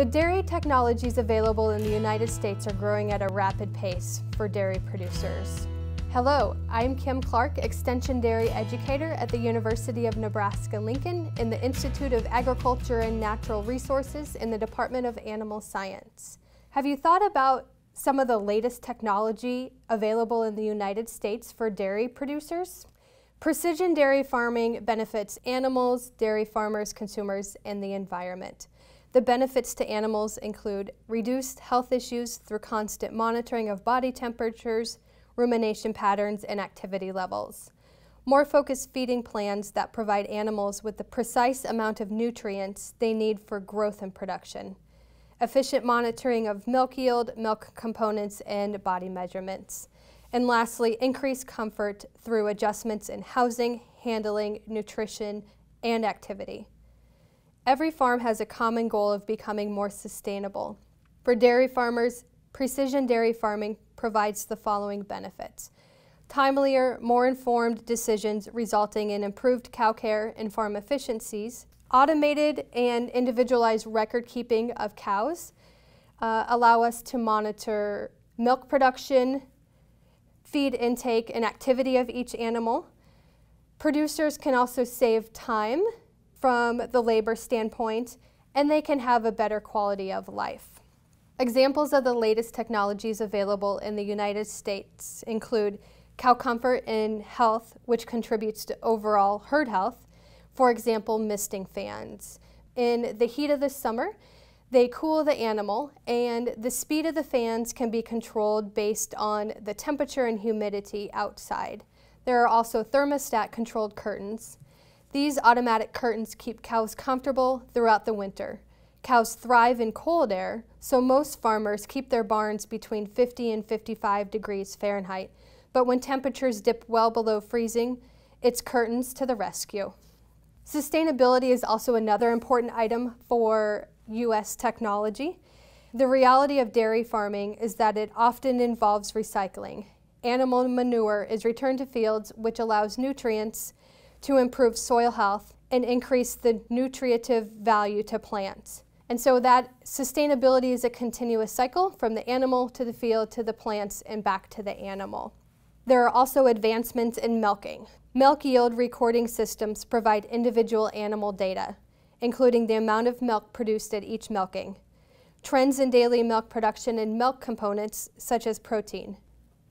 The dairy technologies available in the United States are growing at a rapid pace for dairy producers. Hello, I'm Kim Clark, Extension Dairy Educator at the University of Nebraska-Lincoln in the Institute of Agriculture and Natural Resources in the Department of Animal Science. Have you thought about some of the latest technology available in the United States for dairy producers? Precision dairy farming benefits animals, dairy farmers, consumers, and the environment. The benefits to animals include reduced health issues through constant monitoring of body temperatures, rumination patterns, and activity levels. More focused feeding plans that provide animals with the precise amount of nutrients they need for growth and production. Efficient monitoring of milk yield, milk components, and body measurements. And lastly, increased comfort through adjustments in housing, handling, nutrition, and activity. Every farm has a common goal of becoming more sustainable. For dairy farmers, precision dairy farming provides the following benefits. Timelier, more informed decisions resulting in improved cow care and farm efficiencies, automated and individualized record keeping of cows uh, allow us to monitor milk production, feed intake, and activity of each animal. Producers can also save time from the labor standpoint, and they can have a better quality of life. Examples of the latest technologies available in the United States include cow comfort and health, which contributes to overall herd health. For example, misting fans. In the heat of the summer, they cool the animal, and the speed of the fans can be controlled based on the temperature and humidity outside. There are also thermostat controlled curtains. These automatic curtains keep cows comfortable throughout the winter. Cows thrive in cold air, so most farmers keep their barns between 50 and 55 degrees Fahrenheit. But when temperatures dip well below freezing, it's curtains to the rescue. Sustainability is also another important item for U.S. technology. The reality of dairy farming is that it often involves recycling. Animal manure is returned to fields, which allows nutrients to improve soil health and increase the nutritive value to plants. And so that sustainability is a continuous cycle from the animal to the field to the plants and back to the animal. There are also advancements in milking. Milk yield recording systems provide individual animal data, including the amount of milk produced at each milking, trends in daily milk production and milk components such as protein,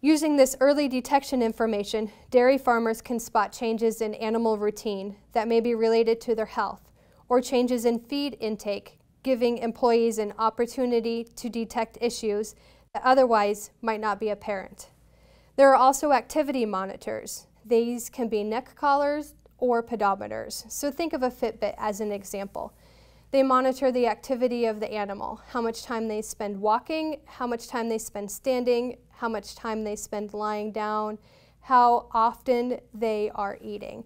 Using this early detection information, dairy farmers can spot changes in animal routine that may be related to their health or changes in feed intake, giving employees an opportunity to detect issues that otherwise might not be apparent. There are also activity monitors. These can be neck collars or pedometers. So think of a Fitbit as an example. They monitor the activity of the animal, how much time they spend walking, how much time they spend standing, how much time they spend lying down, how often they are eating.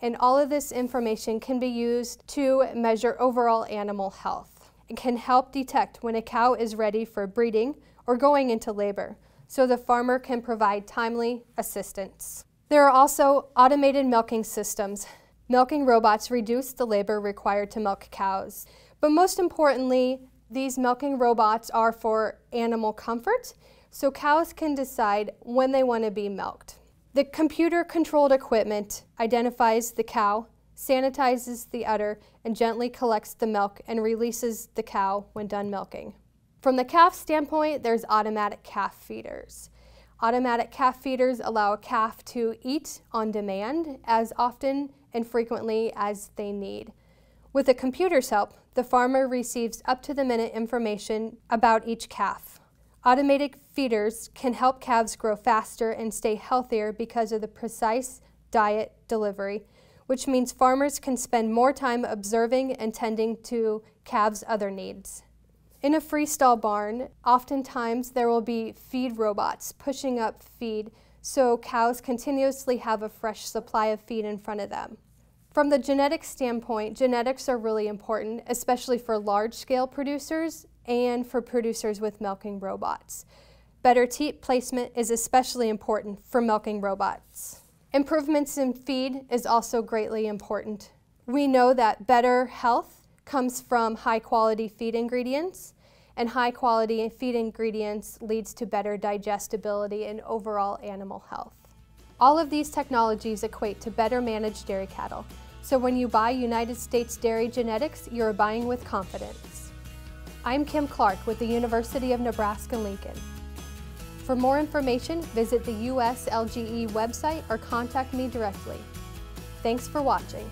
And all of this information can be used to measure overall animal health. It can help detect when a cow is ready for breeding or going into labor, so the farmer can provide timely assistance. There are also automated milking systems. Milking robots reduce the labor required to milk cows. But most importantly, these milking robots are for animal comfort so cows can decide when they want to be milked. The computer-controlled equipment identifies the cow, sanitizes the udder, and gently collects the milk and releases the cow when done milking. From the calf standpoint, there's automatic calf feeders. Automatic calf feeders allow a calf to eat on demand as often and frequently as they need. With a computer's help, the farmer receives up-to-the-minute information about each calf. Automated feeders can help calves grow faster and stay healthier because of the precise diet delivery, which means farmers can spend more time observing and tending to calves' other needs. In a freestall barn, oftentimes there will be feed robots pushing up feed so cows continuously have a fresh supply of feed in front of them. From the genetic standpoint, genetics are really important, especially for large-scale producers and for producers with milking robots. Better teat placement is especially important for milking robots. Improvements in feed is also greatly important. We know that better health comes from high quality feed ingredients, and high quality feed ingredients leads to better digestibility and overall animal health. All of these technologies equate to better managed dairy cattle, so when you buy United States Dairy Genetics, you're buying with confidence. I'm Kim Clark with the University of Nebraska-Lincoln. For more information, visit the USLGE website or contact me directly. Thanks for watching.